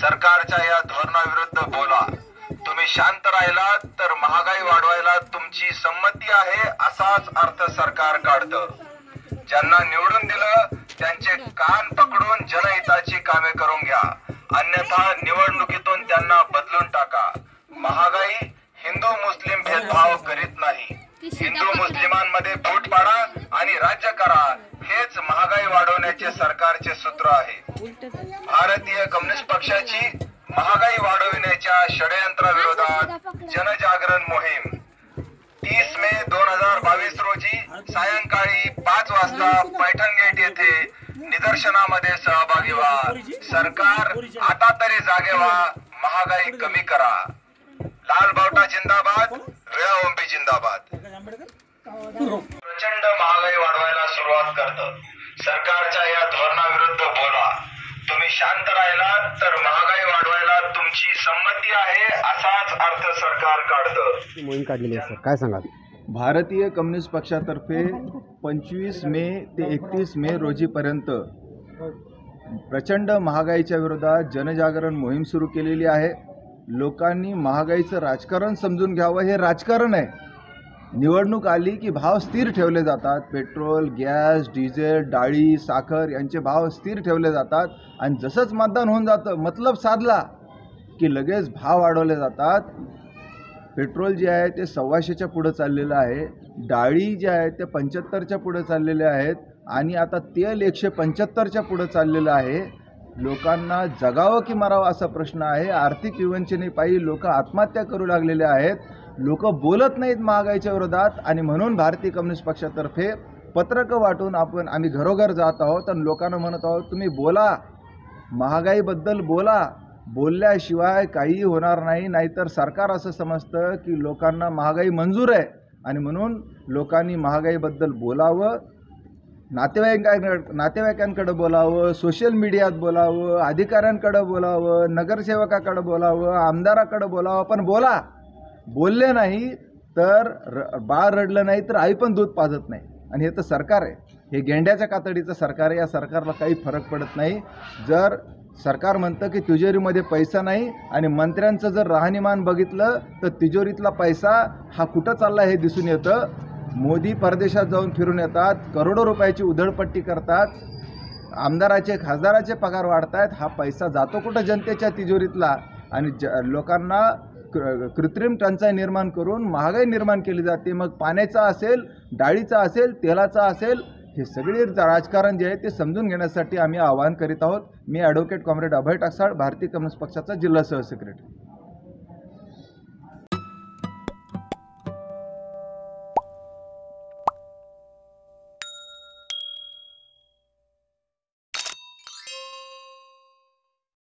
सरकारच्या या धोरणाविरुद्ध बोला. तुम्ही शांत राहिलात तर महागाई वाढवायला तुमची संमती आहे असाच अर्थ सरकार काढतं. ज्यांना निवडून दिलं त्यांचे कान पकडून जनहिताची कामे करून घ्या. अन्यथा निवडणुकीतून त्यांना बदलून टाका. महागाई हिंदू मुस्लिम भेदभाव करीत नाही. हिंदू सूत्र आहे. भारतीय कम्युनिस्ट पक्षाची महागाई वाढविण्याच्या षडयंत्राविरोधात जनजागरण मोहीम. तीस मे दोन हजार बावीस रोजी सायंकाळी पाच वाजता पैठण गेट येथे निदर्शनामध्ये सहभागी व्हा. सरकार आता तरी जागे व्हा. महागाई कमी करा. लाल बावटा जिंदाबाद वेळा ओंबी जिंदाबाद. प्रचंड महागाई वाढवायला सुरुवात करतं. सरकारच्या या धोरणाविरुद्ध शांत राहिलात तर महागाई वाढवायला तुमची संमती आहे असाच अर्थ सरकार काढतं. मोहीम काढलेली आहे सर. काय सांगाल? भारतीय कम्युनिस्ट पक्षातर्फे पंचवीस मे ते एकतीस मे रोजीपर्यंत प्रचंड महागाईच्या विरोधात जनजागरण मोहीम सुरू केलेली आहे. लोकांनी महागाईचं राजकारण समजून घ्यावं हे राजकारण आहे. निवडणूक आली की भाव स्थिर ठेवले जातात. पेट्रोल गॅस डिझेल डाळी साखर यांचे भाव स्थिर ठेवले जातात. आणि जसंच मतदान होऊन जातं मतलब साधला की लगेच भाव वाढवले जातात. पेट्रोल जे आहे ते सव्वाशेच्या पुढं चाललेलं आहे. डाळी जे आहे ते पंच्याहत्तरच्या पुढं चाललेल्या आहेत. आणि आता तेल एकशे पंच्याहत्तरच्या पुढं चाललेलं आहे. लोकांना जगावं की मरावं असा प्रश्न आहे. आर्थिक विवंचनेपायी लोक आत्महत्या करू लागलेले आहेत. लोक बोलत नाहीत महागाईच्या विरोधात आणि म्हणून भारतीय कम्युनिस्ट पक्षातर्फे पत्रकं वाटून आपण आम्ही घरोघर जात आहोत आणि लोकांना म्हणत आहोत तुम्ही बोला. महागाईबद्दल बोला. बोलल्याशिवाय काहीही होणार नाही. नाहीतर सरकार असं समजतं की लोकांना महागाई मंजूर आहे. आणि म्हणून लोकांनी महागाईबद्दल बोलावं नातेवाईकांकडे नातेवाईकांकडे बोलावं सोशल मीडियात बोलावं अधिकाऱ्यांकडे बोलावं नगरसेवकाकडे बोलावं आमदाराकडे बोलावं पण बोला. बोलले नाही तर र बाळ रडलं नाही तर आई पण दूध पाजत नाही. आणि हे तर सरकार आहे. हे गेंड्याच्या कातडीचं सरकार आहे. या सरकारला काही फरक पडत नाही. जर सरकार म्हणतं की तिजोरीमध्ये पैसा नाही आणि मंत्र्यांचं जर राहणीमान बघितलं तर तिजोरीतला पैसा हा कुठं चालला हे दिसून येतं? मोदी परदेशात जाऊन फिरून येतात करोडो रुपयाची उधळपट्टी करतात. आमदाराचे खासदाराचे पगार वाढत आहेत हा पैसा जातो कुठं जनतेच्या तिजोरीतला? आणि ज लोकांना कृत्रिम टंचाई निर्माण करून महागाई निर्माण केली जाते. मग पाण्याचा असेल डाळीचा असेल तेलाचा असेल हे सगळे राजकारण जे आहे ते समजून घेण्यासाठी आम्ही आवाहन करीत आहोत. मी ॲडव्होकेट कॉम्रेड अभय टाकसाळ भारतीय कम्युनिस्ट पक्षाचा जिल्हा सहसेक्रेटरी